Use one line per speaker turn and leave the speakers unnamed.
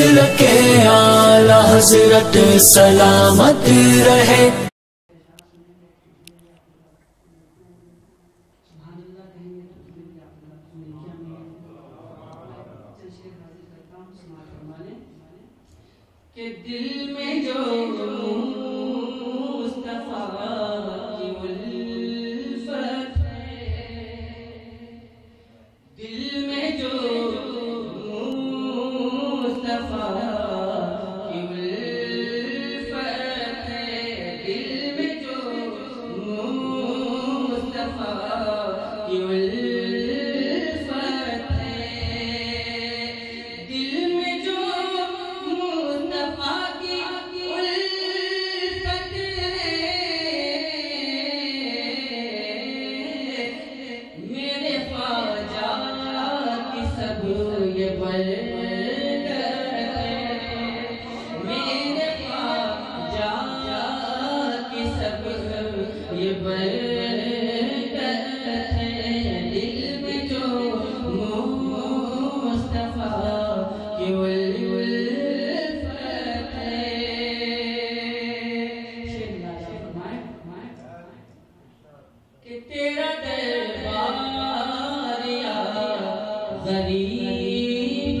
نسل کے حضرت سلامت رہے۔
کہ دل میں جو مصطفیٰ کی You will Right.